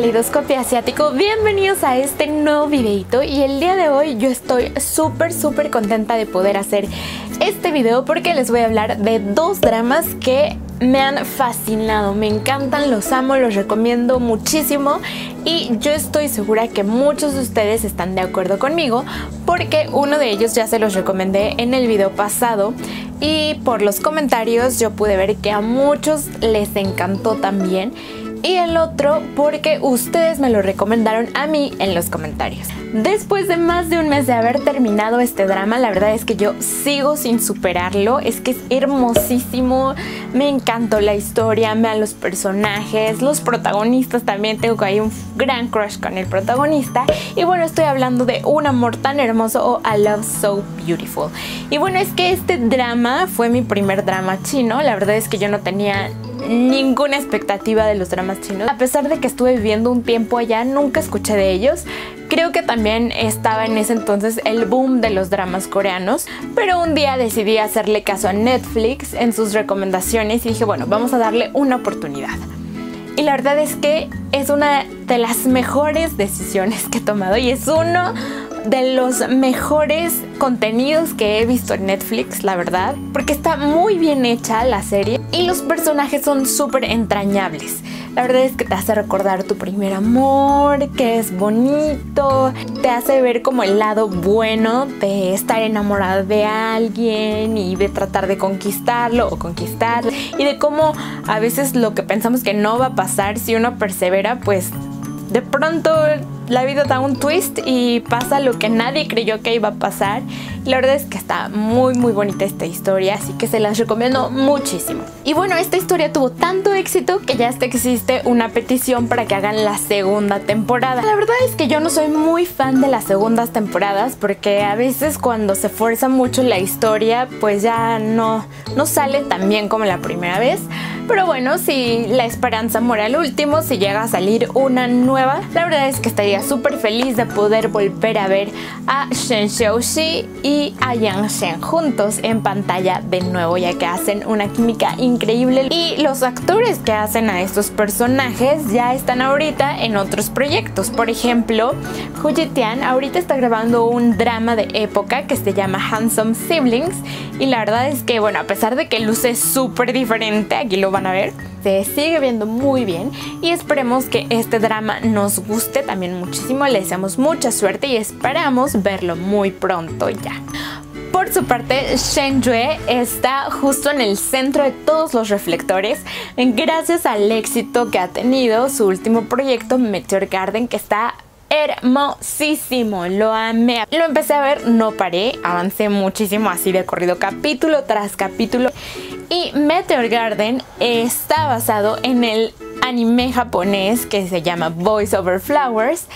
Asiático, bienvenidos a este nuevo videito. Y el día de hoy yo estoy súper súper contenta de poder hacer este video porque les voy a hablar de dos dramas que me han fascinado, me encantan, los amo, los recomiendo muchísimo. Y yo estoy segura que muchos de ustedes están de acuerdo conmigo porque uno de ellos ya se los recomendé en el video pasado. Y por los comentarios yo pude ver que a muchos les encantó también y el otro porque ustedes me lo recomendaron a mí en los comentarios. Después de más de un mes de haber terminado este drama, la verdad es que yo sigo sin superarlo, es que es hermosísimo, me encantó la historia, me los personajes, los protagonistas también, tengo hay un gran crush con el protagonista. Y bueno, estoy hablando de Un amor tan hermoso o A Love So Beautiful. Y bueno, es que este drama fue mi primer drama chino, la verdad es que yo no tenía ninguna expectativa de los dramas chinos. A pesar de que estuve viviendo un tiempo allá, nunca escuché de ellos. Creo que también estaba en ese entonces el boom de los dramas coreanos, pero un día decidí hacerle caso a Netflix en sus recomendaciones y dije, bueno, vamos a darle una oportunidad. Y la verdad es que es una de las mejores decisiones que he tomado y es uno de los mejores contenidos que he visto en Netflix, la verdad, porque está muy bien hecha la serie y los personajes son súper entrañables. La verdad es que te hace recordar tu primer amor, que es bonito, te hace ver como el lado bueno de estar enamorada de alguien y de tratar de conquistarlo o conquistarlo y de cómo a veces lo que pensamos que no va a pasar si uno persevera, pues de pronto la vida da un twist y pasa lo que nadie creyó que iba a pasar. La verdad es que está muy muy bonita esta historia, así que se las recomiendo muchísimo. Y bueno, esta historia tuvo tanto éxito que ya hasta existe una petición para que hagan la segunda temporada. La verdad es que yo no soy muy fan de las segundas temporadas porque a veces cuando se fuerza mucho la historia pues ya no, no sale tan bien como la primera vez. Pero bueno, si la esperanza muere al último, si llega a salir una nueva, la verdad es que estaría súper feliz de poder volver a ver a Shen Xiaoxi y a Yang Shen juntos en pantalla de nuevo, ya que hacen una química increíble. Y los actores que hacen a estos personajes ya están ahorita en otros proyectos. Por ejemplo, Hu Tian ahorita está grabando un drama de época que se llama Handsome Siblings. Y la verdad es que, bueno, a pesar de que luce súper diferente, aquí lo van a ver. Se sigue viendo muy bien y esperemos que este drama nos guste también muchísimo. Le deseamos mucha suerte y esperamos verlo muy pronto ya. Por su parte, Shen Yue está justo en el centro de todos los reflectores gracias al éxito que ha tenido su último proyecto Meteor Garden que está hermosísimo, lo amé. Lo empecé a ver, no paré, avancé muchísimo así de corrido capítulo tras capítulo y Meteor Garden está basado en el anime japonés que se llama Voice Over Flowers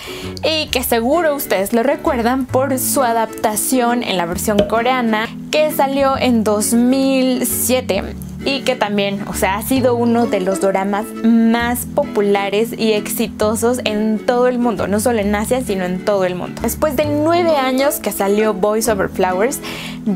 y que seguro ustedes lo recuerdan por su adaptación en la versión coreana que salió en 2007 y que también, o sea, ha sido uno de los doramas más populares y exitosos en todo el mundo, no solo en Asia, sino en todo el mundo. Después de nueve años que salió Voice Over Flowers,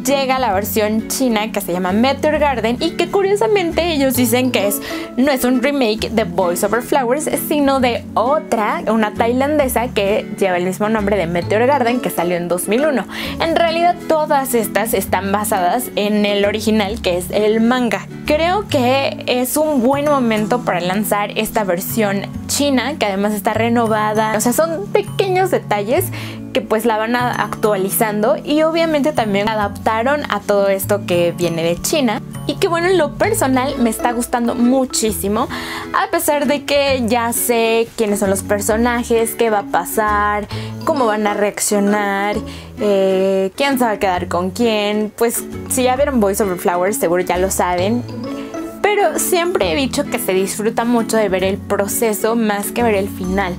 llega la versión china que se llama Meteor Garden y que curiosamente ellos dicen que es no es un remake de Voice Over Flowers, sino de otra, una tailandesa que lleva el mismo nombre de Meteor Garden que salió en 2001. En realidad todas estas están basadas en el original que es el manga Creo que es un buen momento para lanzar esta versión china, que además está renovada. O sea, son pequeños detalles que pues la van actualizando y obviamente también adaptaron a todo esto que viene de China. Y que bueno en lo personal me está gustando muchísimo a pesar de que ya sé quiénes son los personajes, qué va a pasar, cómo van a reaccionar, eh, quién se va a quedar con quién, pues si ya vieron Voice Over Flowers seguro ya lo saben. Pero siempre he dicho que se disfruta mucho de ver el proceso más que ver el final.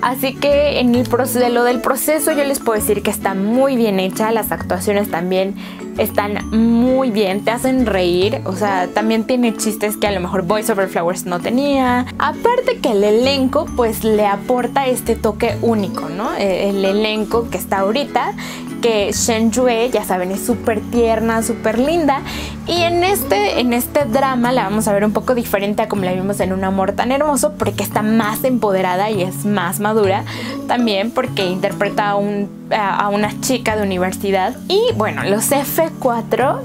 Así que en el proceso, lo del proceso yo les puedo decir que está muy bien hecha, las actuaciones también están muy bien, te hacen reír, o sea, también tiene chistes que a lo mejor Voice Over Flowers no tenía. Aparte que el elenco pues le aporta este toque único, ¿no? E, el elenco que está ahorita que Shen Yue, ya saben, es súper tierna, súper linda. Y en este, en este drama la vamos a ver un poco diferente a como la vimos en Un Amor tan Hermoso, porque está más empoderada y es más madura. También porque interpreta a, a una chica de universidad. Y bueno, los F4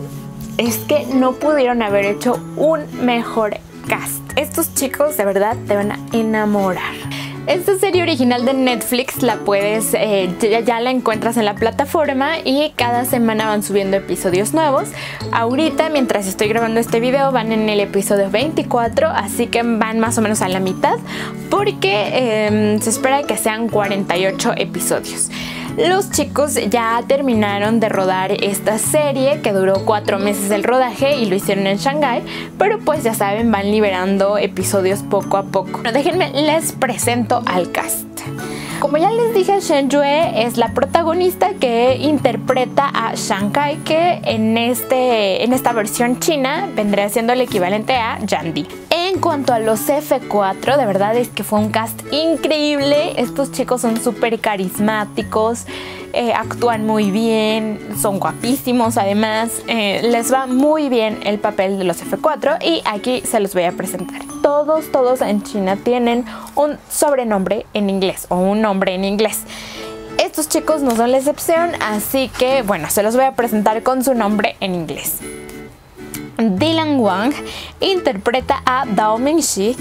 es que no pudieron haber hecho un mejor cast. Estos chicos de verdad te van a enamorar. Esta serie original de Netflix la puedes, eh, ya, la encuentras en la plataforma y cada semana van subiendo episodios nuevos. Ahorita, mientras estoy grabando este video, van en el episodio 24, así que van más o menos a la mitad, porque em, se espera que sean 48 episodios. Los chicos ya terminaron de rodar esta serie que duró cuatro meses el rodaje y lo hicieron en Shanghai, pero pues ya saben, van liberando episodios poco a poco. Bueno, déjenme, les presento al cast. Como ya les dije, Shen Yue es la protagonista que interpreta a Shanghai, que en, este, en esta versión china vendría siendo el equivalente a Yandy. En cuanto a los F4, de verdad es que fue un cast increíble. Estos chicos son súper carismáticos, eh, actúan muy bien, son guapísimos además. Eh, les va muy bien el papel de los F4 y aquí se los voy a presentar. Todos, todos en China tienen un sobrenombre en inglés o un nombre en inglés. Estos chicos no son la excepción, así que bueno, se los voy a presentar con su nombre en inglés. Dylan Wang interpreta a Dao Mingxi,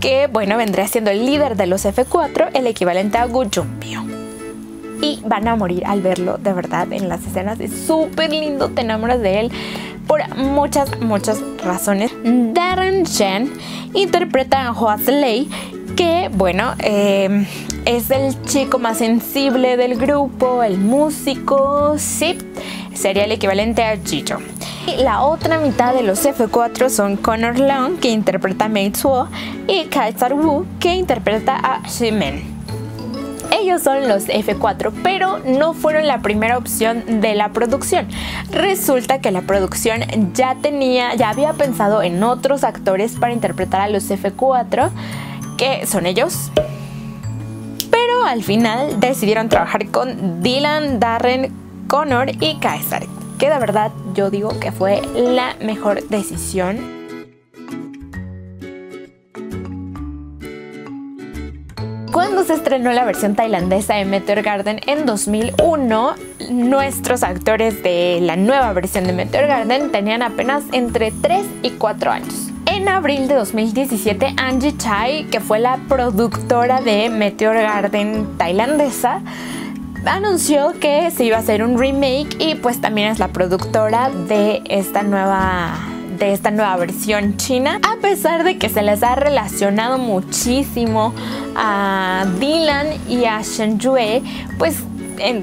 que bueno, vendría siendo el líder de los F4, el equivalente a Gu Junpyo. Y van a morir al verlo, de verdad, en las escenas. Es súper lindo, te enamoras de él por muchas, muchas razones. Darren Chen interpreta a Hua Lei, que bueno, eh, es el chico más sensible del grupo, el músico, sí, sería el equivalente a Jijo. La otra mitad de los F4 son Connor Leung, que interpreta a Mei Tsuo, y Kaisar Wu, que interpreta a Ximen. Ellos son los F4, pero no fueron la primera opción de la producción. Resulta que la producción ya tenía, ya había pensado en otros actores para interpretar a los F4, que son ellos. Pero al final decidieron trabajar con Dylan, Darren, Connor y Kaisar que de verdad yo digo que fue la mejor decisión. Cuando se estrenó la versión tailandesa de Meteor Garden en 2001, nuestros actores de la nueva versión de Meteor Garden tenían apenas entre 3 y 4 años. En abril de 2017, Angie Chai, que fue la productora de Meteor Garden tailandesa, anunció que se iba a hacer un remake y pues también es la productora de esta nueva esta nueva versión china, a pesar de que se les ha relacionado muchísimo a Dylan y a Shen Yue, pues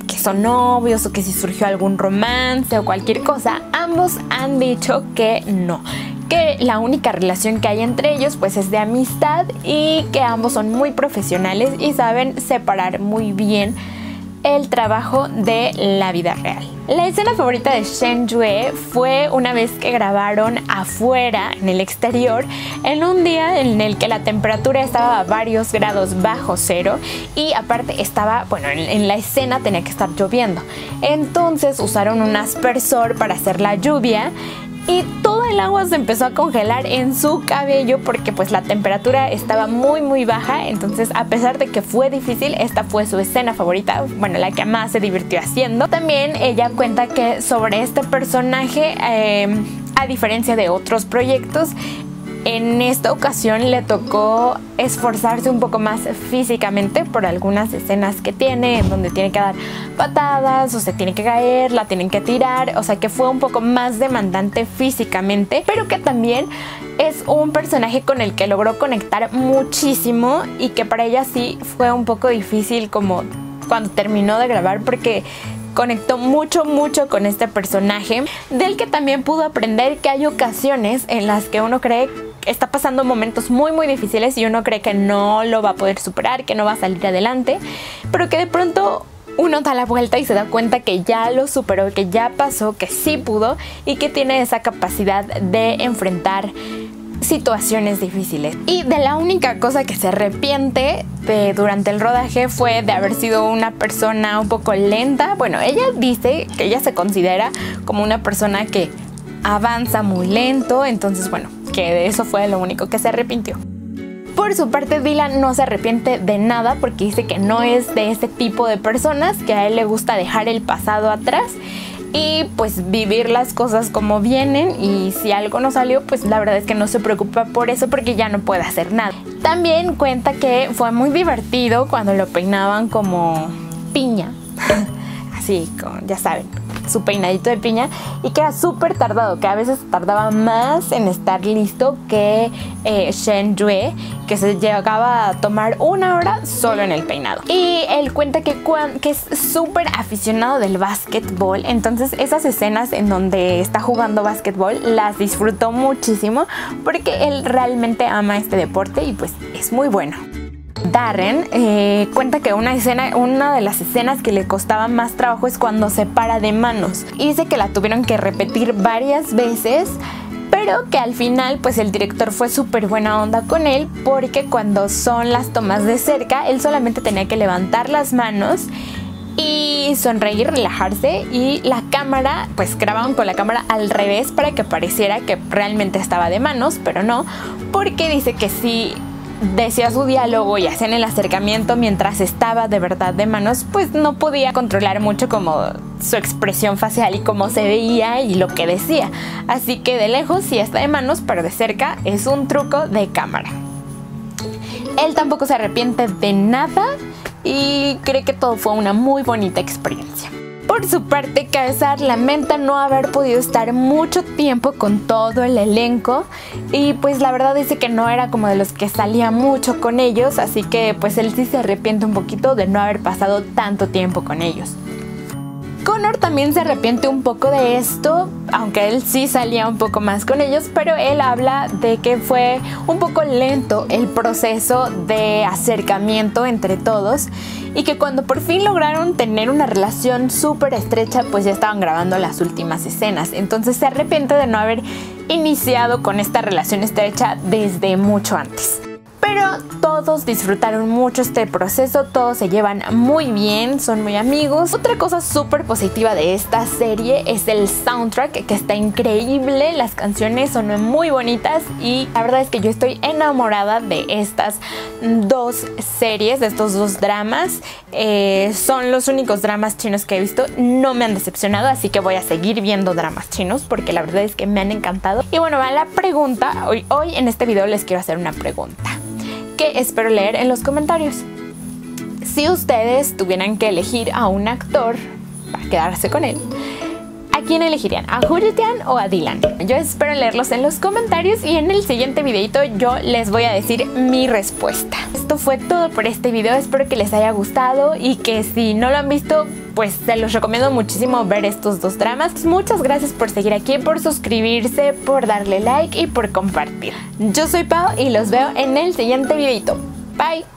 que son novios o que si surgió algún romance o cualquier cosa, ambos han dicho que no, que la única relación que hay entre ellos pues es de amistad y que ambos son muy profesionales y saben separar muy bien el trabajo de la vida real. La escena favorita de Shen Yue fue una vez que grabaron afuera, en el exterior, en un día en el que la temperatura estaba a varios grados bajo cero y aparte estaba, bueno, en, en la escena tenía que estar lloviendo. Entonces usaron un aspersor para hacer la lluvia y todo el agua se empezó a congelar en su cabello porque pues la temperatura estaba muy muy baja. Entonces a pesar de que fue difícil esta fue su escena favorita bueno la que más se divirtió haciendo. También ella cuenta que sobre este personaje eh, a diferencia de otros proyectos en esta ocasión le tocó esforzarse un poco más físicamente por algunas escenas que tiene, en donde tiene que dar patadas o se tiene que caer, la tienen que tirar, o sea que fue un poco más demandante físicamente, pero que también es un personaje con el que logró conectar muchísimo y que para ella sí fue un poco difícil como cuando terminó de grabar porque conectó mucho, mucho con este personaje, del que también pudo aprender que hay ocasiones en las que uno cree está pasando momentos muy muy difíciles y uno cree que no lo va a poder superar, que no va a salir adelante, pero que de pronto uno da la vuelta y se da cuenta que ya lo superó, que ya pasó, que sí pudo y que tiene esa capacidad de enfrentar situaciones difíciles. Y de la única cosa que se arrepiente durante el rodaje fue de haber sido una persona un poco lenta. Bueno, ella dice que ella se considera como una persona que avanza muy lento, entonces bueno, que de eso fue lo único que se arrepintió. Por su parte, Dylan no se arrepiente de nada porque dice que no es de ese tipo de personas, que a él le gusta dejar el pasado atrás y pues vivir las cosas como vienen y si algo no salió pues la verdad es que no se preocupa por eso porque ya no puede hacer nada. También cuenta que fue muy divertido cuando lo peinaban como piña, así, ya saben, su peinadito de piña y que era súper tardado, que a veces tardaba más en estar listo que eh, Shen Yue, que se llegaba a tomar una hora solo en el peinado. Y él cuenta que, que es súper aficionado del básquetbol, entonces esas escenas en donde está jugando básquetbol las disfrutó muchísimo porque él realmente ama este deporte y pues es muy bueno. Darren eh, cuenta que una de las escenas que le costaba más trabajo es cuando se para de manos. Y dice que la tuvieron que repetir varias veces pero que al final pues el director fue súper buena onda con él porque cuando son las tomas de cerca él solamente tenía que levantar las manos y sonreír, relajarse y la cámara, pues grababan con la cámara al revés para que pareciera que realmente estaba de manos, pero no, porque dice que sí decía su diálogo y hacían el acercamiento mientras estaba de verdad de manos, pues no podía controlar mucho como su expresión facial y cómo se veía y lo que decía. Así que de lejos sí está de manos, pero de cerca es un truco de cámara. Él tampoco se arrepiente de nada y cree que todo fue una muy bonita experiencia. Por su parte, Caesar lamenta no haber podido estar mucho tiempo con todo el elenco y pues la verdad dice que no era como de los que salía mucho con ellos, así que pues él sí se arrepiente un poquito de no haber pasado tanto tiempo con ellos. Connor también se arrepiente un poco de esto, aunque él sí salía un poco más con ellos, pero él habla de que fue un poco lento el proceso de acercamiento entre todos y que cuando por fin lograron tener una relación súper estrecha, pues ya estaban grabando las últimas escenas. Entonces se arrepiente de no haber iniciado con esta relación estrecha desde mucho antes. Pero todos disfrutaron mucho este proceso, todos se llevan muy bien, son muy amigos. Otra cosa súper positiva de esta serie es el soundtrack que está increíble, las canciones son muy bonitas y la verdad es que yo estoy enamorada de estas dos series, de estos dos dramas. Eh, son los únicos dramas chinos que he visto, no me han decepcionado, así que voy a seguir viendo dramas chinos porque la verdad es que me han encantado. Y bueno, va la pregunta, hoy, hoy en este video les quiero hacer una pregunta que espero leer en los comentarios. Si ustedes tuvieran que elegir a un actor para quedarse con él, ¿a quién elegirían? ¿A Julian o a Dylan? Yo espero leerlos en los comentarios y en el siguiente videito yo les voy a decir mi respuesta. Esto fue todo por este video, espero que les haya gustado y que si no lo han visto, pues se los recomiendo muchísimo ver estos dos dramas. Muchas gracias por seguir aquí, por suscribirse, por darle like y por compartir. Yo soy Pau y los veo en el siguiente videito. Bye.